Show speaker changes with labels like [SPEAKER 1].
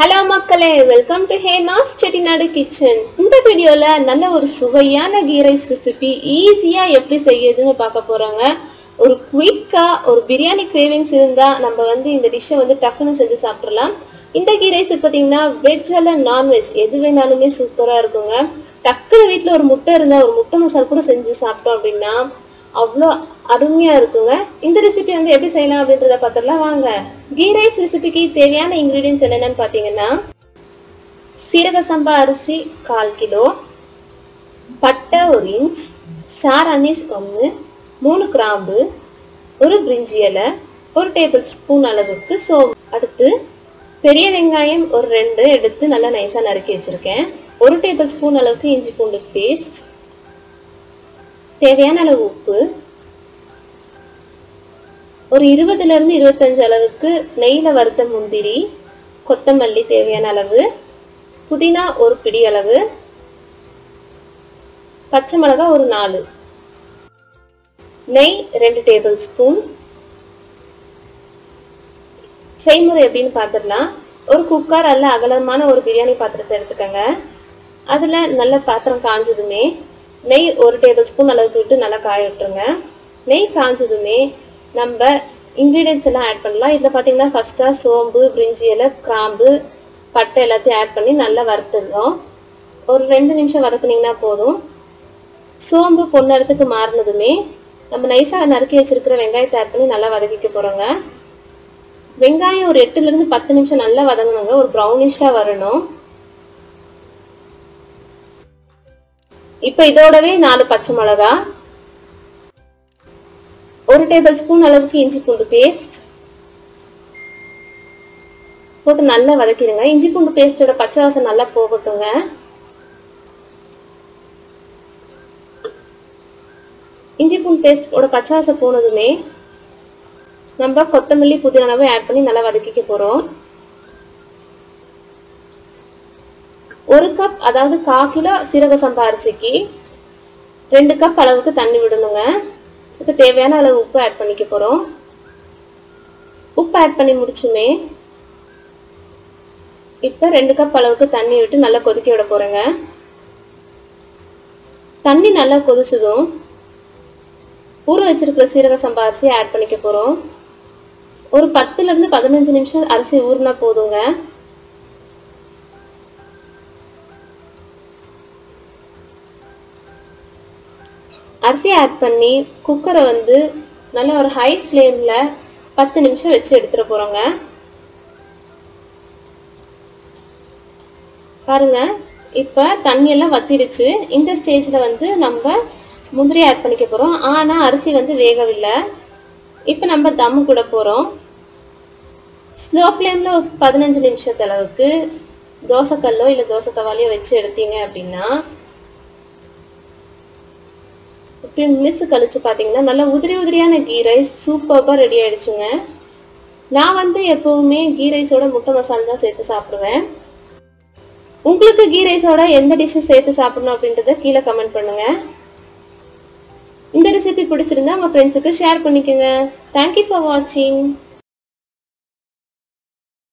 [SPEAKER 1] Hello மக்களே. Welcome to Hema's Chettinad kitchen இந்த வீடியோவில் நல்ல ஒரு சுவையான கீ ரைஸ் ரெசிபி ஈஸியாக எப்படி செய்யுதுன்னு பார்க்க போகிறாங்க ஒரு குயிக்காக ஒரு பிரியாணி கிரேவிங்ஸ் இருந்தால் நம்ம வந்து இந்த டிஷ்ஷை வந்து டக்குன்னு செஞ்சு சாப்பிடலாம். இந்த கீ ரைஸ் பார்த்தீங்கன்னா வெஜ் அல்ல நான்வெஜ் எது வேணாலுமே சூப்பராக இருக்குங்க. டக்குன்னு வீட்டில் ஒரு முட்டை இருந்தால் ஒரு முட்டை மசால் கூட செஞ்சு சாப்பிட்டோம் அப்படின்னா அவ்வளோ அருமையாக இருக்குங்க. இந்த ரெசிபி வந்து எப்படி செய்யலாம் அப்படின்றத பார்த்துடலாம். வாங்க. கீ ரைஸ் ரெசிபிக்கு தேவையான இன்க்ரீடியன்ஸ் என்னென்னு பார்த்தீங்கன்னா சீரக சம்பா அரிசி கால் கிலோ பட்டை ஒரு இன்ச் ஸ்டார் அனீஸ் ஒன்று மூணு கிராம்பு ஒரு பிரிஞ்சி இலை ஒரு டேபிள் ஸ்பூன் அளவுக்கு சோம்பு. அடுத்து பெரிய வெங்காயம் ஒரு ரெண்டு எடுத்து நல்லா நைஸாக நறுக்கி வச்சுருக்கேன். ஒரு டேபிள் ஸ்பூன் அளவுக்கு இஞ்சி பூண்டு பேஸ்ட் தேவையான அளவு உப்பு. ஒரு இருபதுல இருந்து இருபத்தஞ்சு அளவுக்கு நெய்ல வறுத்த முந்திரி கொத்தமல்லி தேவையான அளவு புதினா ஒரு பிடி அளவு பச்சை மிளகா ஒரு நாலு. நெய் ரெண்டு டேபிள் ஸ்பூன். செய்முறை எப்படின்னு பார்த்துடலாம் ஒரு குக்கர் அல்ல அகலமான ஒரு பிரியாணி பாத்திரத்தை எடுத்துக்கோங்க. அதில் நல்ல பாத்திரம் காஞ்சதுமே நெய் ஒரு டேபிள் ஸ்பூன் அளவுக்கு விட்டு நல்லா காய விட்டுருங்க. நெய் காஞ்சதுமே நம்ம இன்க்ரீடியன்ஸ் எல்லாம் ஆட் பண்ணலாம். இதில் பார்த்தீங்கன்னா ஃபஸ்ட்டாக சோம்பு பிரிஞ்சி இலை கிராம்பு பட்டை எல்லாத்தையும் ஆட் பண்ணி நல்லா வறுத்துடுறோம் ஒரு ரெண்டு நிமிஷம் வறுத்துனீங்கன்னா போதும். சோம்பு பொன்னரத்துக்கு மாறினதுமே நம்ம நைஸாக நறுக்கி வச்சிருக்கிற வெங்காயத்தை ஆட் பண்ணி நல்லா வதக்கிக்க போகிறோங்க வெங்காயம் ஒரு எட்டுலேருந்து பத்து நிமிஷம் நல்லா வதங்கணுங்க. ஒரு ப்ரௌனிஷாக வரணும். இப்போ இதோடவே நாலு பச்சை மிளகா ஒரு டேபிள் ஸ்பூன் அளவுக்கு இஞ்சி பூண்டு பேஸ்ட் போட்டு நல்லா வதக்கிடுங்க. இஞ்சி பூண்டு பேஸ்டோட பச்சை வாசம் நல்லா போகட்டுங்க. இஞ்சி பூண்டு பேஸ்டோட பச்சை வாசம் போனதுமே நம்ம கொத்தமல்லி புதினாவை ஆட் பண்ணி நல்லா வதக்கிக்க போகிறோம் ஒரு கப் அதாவது கா கிலோ சீரக சம்பா அரிசிக்கு ரெண்டு கப் அளவுக்கு தண்ணி விடணுங்க. இதுக்கு தேவையான அளவு உப்பு ஆட் பண்ணிக்க போகிறோம் உப்பு ஆட் பண்ணி முடிச்சுமே இப்போ ரெண்டு கப் அளவுக்கு தண்ணி விட்டு நல்லா கொதிக்க விட போகிறேங்க தண்ணி நல்லா கொதிச்சதும் ஊற வச்சிருக்கிற சீரக சம்பா அரிசி ஆட் பண்ணிக்க போகிறோம் ஒரு பத்துலேருந்து பதினஞ்சு நிமிஷம் அரிசி ஊறினா போதுங்க. அரிசி ஆட் பண்ணி குக்கரை வந்து நல்ல ஒரு ஹை ஃப்ளேமில் பத்து நிமிஷம் வச்சு எடுத்துட போகிறோங்க பாருங்கள் இப்போ தண்ணியெல்லாம் வத்திடுச்சு. இந்த ஸ்டேஜில் வந்து நம்ம முந்திரி ஆட் பண்ணிக்க போகிறோம் ஆனால் அரிசி வந்து வேகவில்லை. இப்போ நம்ம தம்மு கூட போகிறோம் ஸ்லோ ஃப்ளேமில் ஒரு பதினஞ்சு நிமிஷத்து அளவுக்கு தோசைக்கல்லோ இல்லை தோசை தவாலையோ வச்சு எடுத்தீங்க அப்படின்னா ஃபிஃப்டீன் மினிட்ஸ் கழிச்சு பார்த்தீங்கன்னா நல்லா உதிரி உதிரியான கீ ரைஸ் சூப்பராக ரெடி ஆகிடுச்சுங்க நான் வந்து எப்போவுமே கீ ரைஸோட முட்டை மசாலா தான் சேர்த்து சாப்பிடுவேன். உங்களுக்கு கீ ரைஸோட எந்த டிஷ்ஷு சேர்த்து சாப்பிடணும் அப்படின்றத கீழே கமெண்ட் பண்ணுங்க. இந்த ரெசிபி பிடிச்சிருந்தா உங்கள் ஃப்ரெண்ட்ஸுக்கு ஷேர் பண்ணிக்கோங்க. தேங்க்யூ ஃபார் வாட்சிங்